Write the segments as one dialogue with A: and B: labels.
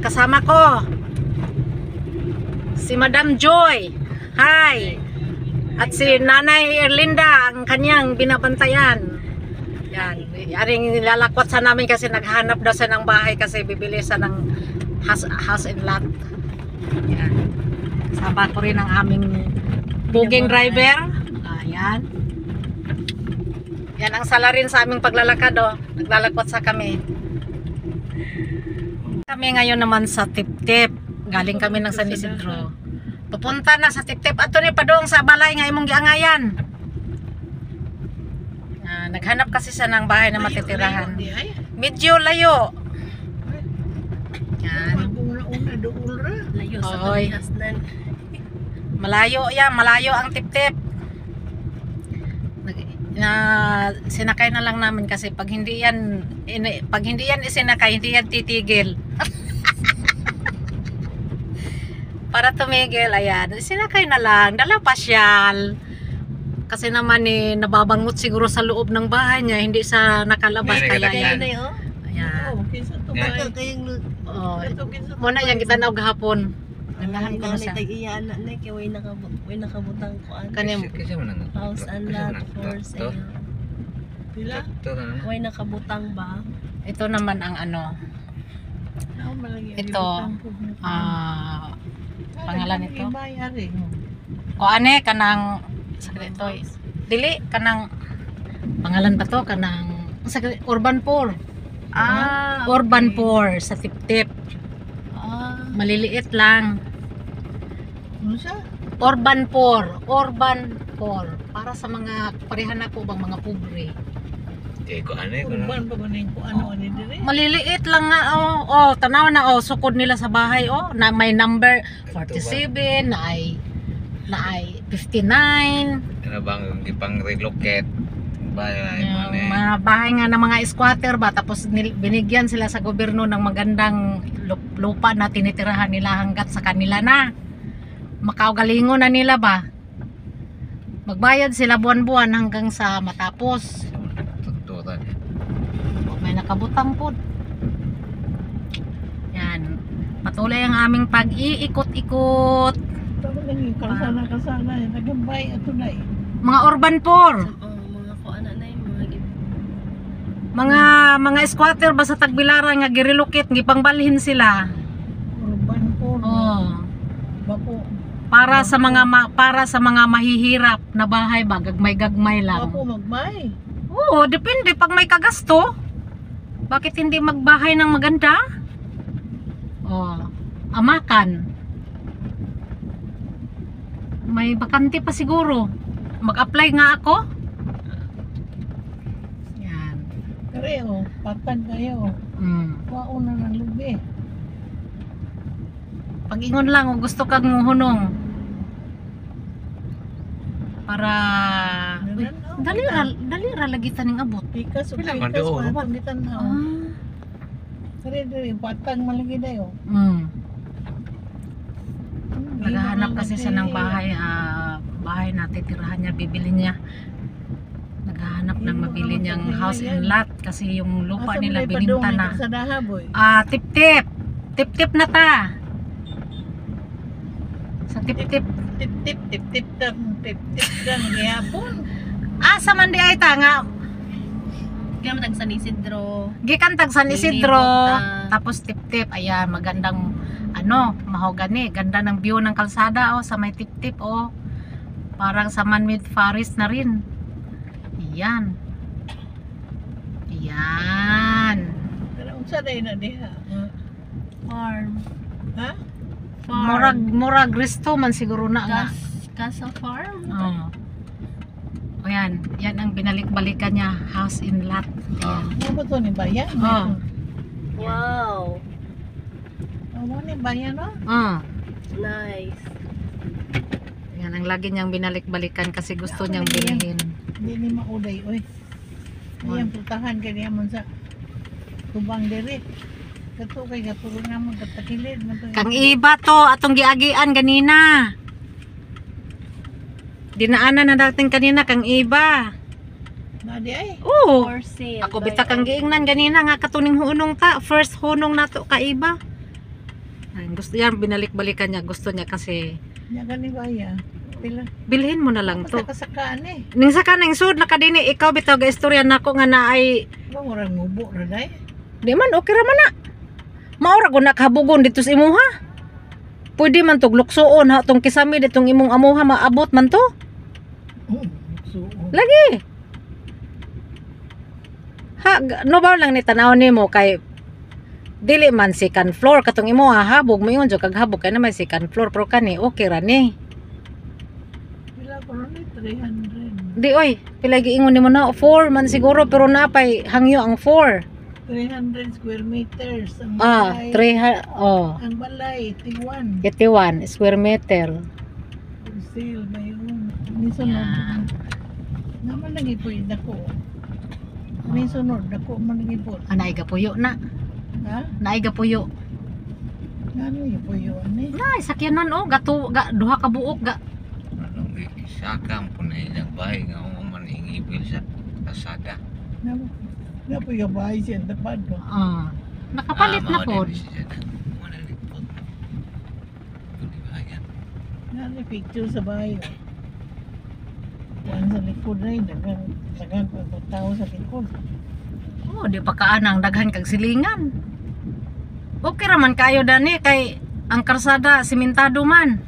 A: kasama ko si Madam Joy. Hi. At si Nanay Erlinda ang kanyang binabantayan. Yan. Yaring nilalakwat sa namin kasi naghanap daw siya ng bahay kasi bibili siya ng house, house and lot. Yan. Kasama ko rin ang aming booking driver. Ayan. Yan ang salarin sa aming paglalakad oh. Naglalakwat sa kami. Kami ngayon naman sa Tip-Tip. Galing kami ng San Isidro. Pupunta na sa Tip-Tip. Ato ni padong sa balay nga imong giangayan. Ah, naghanap kasi siya ng bahay na matitirahan. Medyo layo. Yan.
B: Sa
A: Oy. Malayo yan, malayo ang tip-tip. Na sinakay na lang namin kasi pag hindi yan ini, pag hindi yan isinakay, hindi yan titigil. Para tumigil, ayan, sinakay na lang, dala pasyal. Kasi naman eh, nababangot siguro sa loob ng bahay niya, hindi sa nakalabas
C: May
A: kaya yan. Ayan.
D: Oh, kinsa to
C: Yeah.
D: ba?
B: Kayang
A: Oh,
D: Ito kinsa to
A: muna yan kita na gahapon. Ganahan ko na
B: Nanay
A: siya.
B: tag-iyaan na na kay way nakabut way nakabutang ko an.
A: Kanim
C: Kasi mo nang
B: House and lot for sale.
D: Pila?
B: Way nakabutang ba?
A: ito naman ang ano. Ito, ah pangalan nito?
D: Bayari.
A: O ane kanang sakit ito eh. Dili kanang pangalan ba to kanang urban poor.
B: Ah,
A: Urban poor sa tip-tip.
B: Ah,
A: Maliliit lang.
D: Ano siya?
A: Urban poor, urban poor para sa mga parehan na po bang mga pobre.
C: Eh, ko ano eh. na.
D: Urban pa ba na yung kung ano ani dire?
A: Maliliit lang nga oh, oh tanaw na oh sukod nila sa bahay oh na may number 47 na ay na ay 59
C: Ano bang ipang relocate? Mo
A: Yung
C: na
A: mga bahay nga ng mga squatter ba tapos binigyan sila sa gobyerno ng magandang lup- lupa na tinitirahan nila hanggat sa kanila na makaugalingon na nila ba? Magbayad sila buwan-buwan hanggang sa matapos.
C: Tututan.
A: O, may nakabutang po. Yan. Patuloy ang aming pag-iikot-ikot.
D: Tama lang yung kalsana kasana. Nagambay ato na eh.
A: mga urban poor.
B: Oh, mga mga
A: squatter ba sa tagbilaran nga girelocate gipangbalhin sila
D: Urban po.
A: oh
D: Bako.
A: Para sa mga ma- para sa mga mahihirap na bahay ba gagmay-gagmay lang.
D: Bako magmay.
A: Oo, depende pag may kagasto. Bakit hindi magbahay ng maganda? Oh, amakan. May bakante pa siguro. Mag-apply nga ako. Yan.
D: Kare oh. Patag kayo.
A: Mm.
D: Wauna ng lubi.
A: Pag-ingon lang, gusto kang muhunong. Para... Uy, dali ra, dali ra lagi taning abot.
D: Pikas o pikas.
C: man doon?
D: Papangitan na oh.
A: Ah.
D: Kare dire. Patag malagi dayo.
A: Mm. Naghahanap kasi siya ng bahay, ah, bahay na titirahan niya, bibili niya. Naghahanap ng mabili niyang house and lot kasi yung lupa nila bininta na.
D: Sa dahaboy.
A: Ah, tip-tip. Tip-tip na ta. Sa tip-tip.
D: Tip tip tip tip tip tip tip dan gihapon.
A: Ah, sa mandi ay ta nga.
B: Kaya mo tag San Isidro.
A: Gikantag San Isidro.
B: Ah.
A: Tapos tip-tip. Ayan, magandang ano, mahogani. Ganda ng view ng kalsada oh, sa may tip-tip oh. Parang sa Manmid Forest na rin. Ayan. Ayan.
D: Pero unsa na diha?
B: Farm.
D: Ha?
B: Farm.
A: Murag murag resto man siguro na nga.
B: Kas, Casa Farm.
A: Oh. O yan, yan ang binalik-balikan niya, house in lot. Ayan.
D: Ano ba to ni bayan?
A: Oh.
B: Wow.
D: Ano ni bayan no?
A: Oh.
B: Nice.
A: Yan ang lagi niyang binalik-balikan kasi gusto niyang bilhin.
D: Hindi ni mauday oy. Ayan putahan kay niya man sa tubang diri. Kato kay gaturo nga mo.
A: Kang iba to, atong giagian ganina. Dinaanan na natin kanina kang iba.
D: Na di ay.
A: Oo.
B: For sale.
A: Ako bita kang giingnan ganina nga katuning hunong ta. First hunong nato ka iba. Yan, gusto yan, binalik-balikan niya. Gusto niya kasi,
D: Nya gani baya. Pila.
A: bilhin mo na lang to.
D: Basta kasakaan eh.
A: Ning sa kanang sud nakadini ikaw bitaw ga istorya nako nga na ay
D: Ba murang ngubo ra day.
A: di man okay ra man na. Maura ko nakabugon dito sa imuha. Pwede man tog luksoon ha tong kisami ditong imong amuha maabot man to. Lagi. Ha, no ba lang ni tanaw nimo kay dili man second floor katong imo ha habog mo yun kag habog kay na may second floor pero kani okay ra ni.
D: pila ko ron eh, 300.
A: Di oy, pila giingon nimo na 4 man siguro pero napay hangyo ang 4.
D: 300 square meters. Ang
A: Ah,
D: balay,
A: 3 oh.
D: ang balay, T1.
A: 81 square meter.
D: For sale ba yun? Ni sunod.
A: Yan.
D: Naman nagipoy dako. Ni sunod dako man nagipoy.
A: Anay ga puyo na.
D: Ha?
A: Naay ga puyo.
D: Ngano gipoy yun eh?
A: Nay, sakyanan oh, gato ga duha ka buok ga.
C: Ano, isakang po na ilang bahay nga ako man ingibil sa kasada.
D: Ngano? Nga po yung bahay siya tapad ko.
A: Ah. Nakapalit na
C: Ah, na. Po.
D: Ngano picture sa bahay. oh. Kuan sa likod na dagang dagang ko ang tao sa likod.
A: Oh, di pa kaanang daghan kag silingan. Okay ra man kayo dani kay ang karsada simentado man.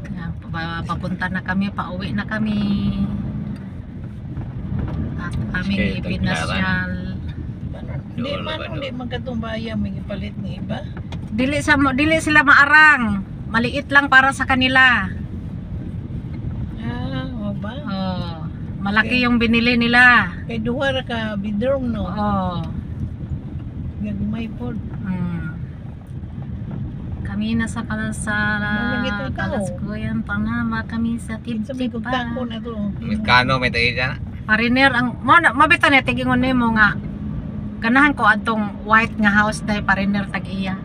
A: Kaya pa- papunta na kami, pauwi na kami. Aming ipinasyal.
D: Di man hindi magkatumbaya may ipalit ni iba.
A: Dili sa dili sila maarang. Maliit lang para sa kanila.
D: Ah, o ba?
A: Oh, malaki yung binili nila.
D: Kay duha ra ka bidrong no.
A: Oh.
D: Gagmay pod.
A: Mm. Kami na sa palasa
D: Malagit ang tao.
A: Kalaskuyan Panama kami sa Tip-Tip pa.
C: Mikano may tayo dyan?
A: Pariner ang mo na mabitan ni tigingon nimo nga ganahan ko adtong white nga house na pariner tag iya.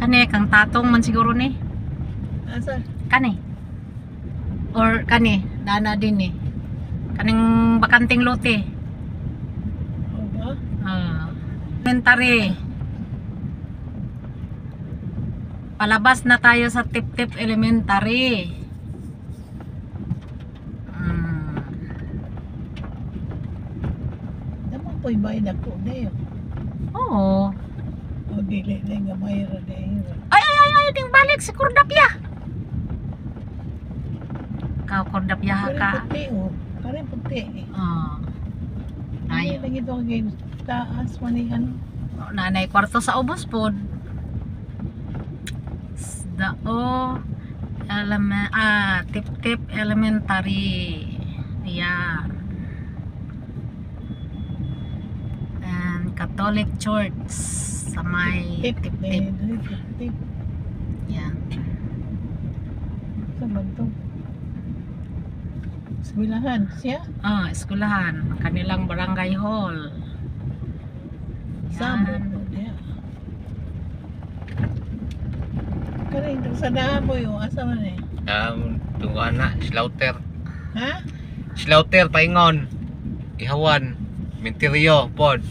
A: Kani kang tatong man siguro ni.
D: Asa?
A: Kani. Or kani dana din ni. Kaning bakanting lote.
D: O ba?
A: Ah. Elementary. Palabas na tayo sa tip-tip elementary. Mm.
D: Damo po'y bayad ako dayo.
A: Oo.
D: O dili na gamay ra dayo.
A: Ay, ay, ay, ay, ding balik si Kordapya. Ikaw, Kordapya
D: Kare
A: ka.
D: puti o. Kare puti.
A: Ah.
D: Ay,
A: Ay,
D: lagi to kay taas man ni ano.
A: nanay kwarto sa ubos pod. Dao elemen ah tip-tip elementary. Ayan. And Catholic Church sa may
D: Tip
A: tip-tip.
D: tip tip tip.
A: Yan.
D: Sa man to? Eskwelahan siya.
A: Ah, eskulahan. Kanilang barangay hall.
D: Diya. Kare ito sa dabo yo asa man eh.
C: Um, tunga na, slaughter.
D: Ha?
C: Slaughter, paingon. Ihawan. Minteryo, pod.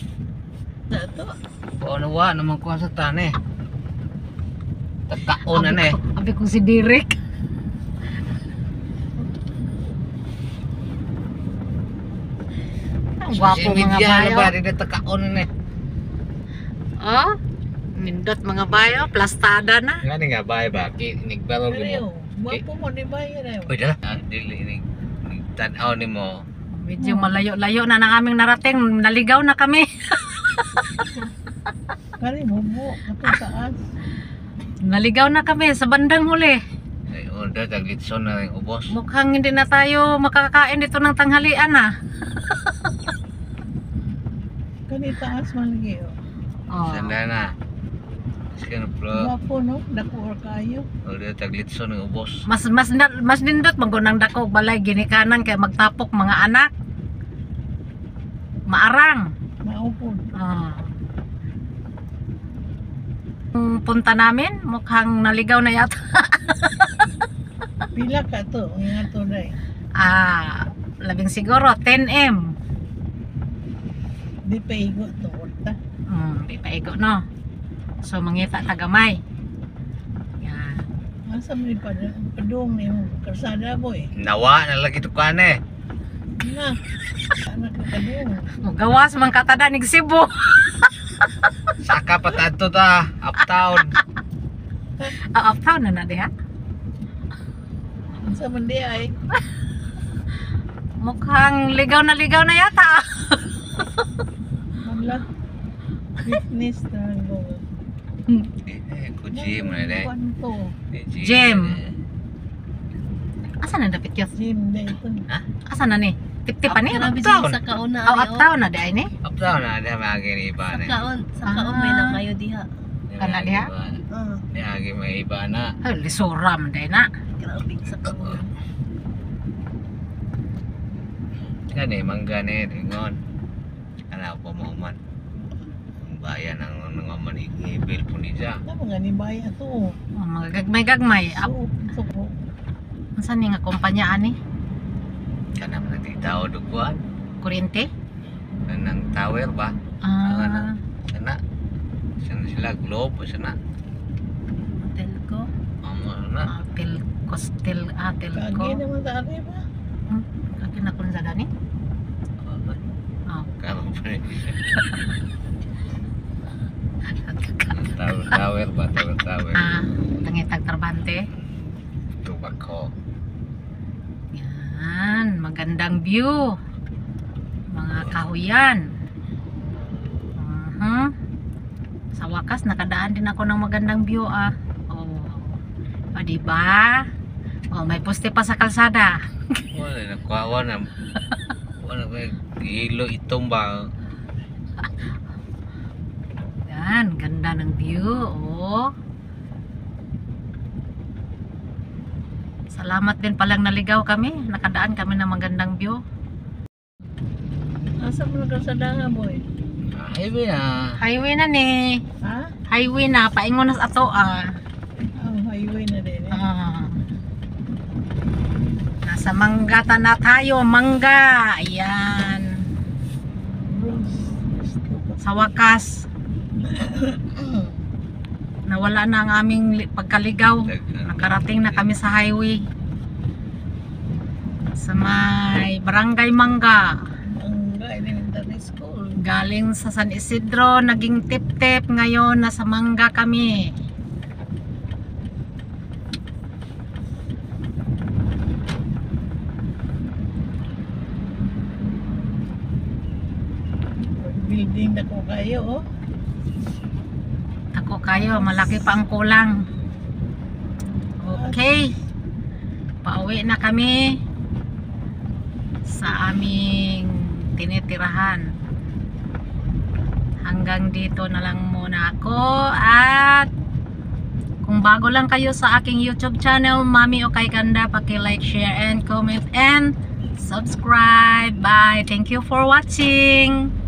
D: Dato.
C: O ano wa, naman ko sa tane. Tagkaon na na eh.
A: Abi ko si gwapo
C: Social
A: mga
C: na
A: bayo.
C: ba, di na tagkaon na na eh.
A: Oh, nindot mga bayo, plastada na.
C: Nga ni nga ba, ba? Nigbaro
D: Kare
C: mo.
D: Wapo mo di ba yun
C: Uy, dala. Ah, dili, ni, ni, tanaw ni mo.
A: Medyo malayo-layo na ng aming narating. Naligaw na kami.
D: Kare mo mo ato taas.
A: Naligaw na kami sa bandang huli.
C: Ay, onda, taglitson na rin ubos.
A: Mukhang hindi na tayo makakain dito ng tanghalian ah.
D: Kani taas man lagi yo.
A: Oh.
C: Sanda na. Sige na, bro.
D: Wapo no, dako or kayo.
C: Onda, taglitson ng ubos.
A: Mas mas na- mas nindot magunang dako balay ginikanan kay magtapok mga anak. Maarang.
D: Maupod.
A: Ah. Yung punta namin, mukhang naligaw na yata.
D: Pila ka to, nga to day.
A: Ah, labing siguro 10M.
D: Di pa igo to. ta.
A: Hmm, di paigo no. So mangita tagamay. Yan.
D: Asa mo pa padung ni mo karsada boy.
C: Nawa na lagi to kane.
D: Na. Anak ka kadung.
A: Mugawas man katada
C: pa tadto ta, uptown.
A: Ah, uptown na na diha.
D: Asa man di ay.
A: Mukhang ligaw na ligaw na yata.
D: Manla. Fitness na go.
C: Eh, ko gym na de.
D: Kwanto.
C: Eh,
A: Gym. Asa na dapit yun?
D: Gym na ito.
A: Asa na ni? Tip-tip pa ni?
C: Uptown.
B: sa kauna.
A: Oh,
B: ari, oh.
A: uptown na ay ni?
C: Uptown na de magi ni iba
B: Sa
C: na.
B: kaon, sa kaon may
A: Ah.
B: na kayo diha.
A: Kana diha?
D: Ah.
C: Di agi may iba na.
A: Ay, lisura man di na.
B: Grabe sa kauna.
C: Kani mangga ni ringon. Ana po mo man. Ang bayan ang mga manigibil po ni siya.
D: Ano nga ni baya to?
A: Oh, mga gagmay-gagmay. Up,
D: So, so,
A: saan ni nga kumpanya ani?
C: Kanam na di tao duguan.
A: Kuryente?
C: Kanang tower ba?
A: Ah,
C: Sana. Sana sila globe sana.
B: Hotel ko.
C: Amo na.
A: ah, Telco, tel, ah, Telco.
D: kagi naman sa ari ba?
A: Kaki na kun sa gani? Oh.
C: Kamu pa rin. Tower, tower ba? Tower, tower.
A: Ah, tangitag tarbante.
C: Tubak ko.
A: Yan, magandang view. Mga kahuyan. Mhm. Sa wakas, nakadaan din ako ng magandang view ah. Oh. O, diba? Oh, may poste pa sa kalsada.
C: Wala na kuwawa na. Wala ba ilo itong ba?
A: Yan, ganda ng view. Oh. Salamat din palang naligaw kami. Nakadaan kami ng magandang view.
D: Asa mo na sa danga boy?
C: Highway na.
A: Highway na ni.
D: Ha?
A: Highway na. Paingon na sa ato ah.
D: Ang highway na din. Eh.
A: Ah. Nasa manggata na tayo, mangga. Ayan. Sa wakas, nawala na ang aming li- pagkaligaw. Nakarating na kami sa highway. Sa may barangay Mangga. Galing sa San Isidro, naging tip-tip. Ngayon, nasa Mangga kami.
D: Building na ko kayo oh.
A: Kayo, malaki pa ang kulang. Okay. Pauwi na kami sa aming tinitirahan. Hanggang dito na lang muna ako at kung bago lang kayo sa aking YouTube channel, Mami Okay Kanda, paki-like, share, and comment, and subscribe. Bye! Thank you for watching!